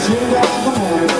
You hear the command.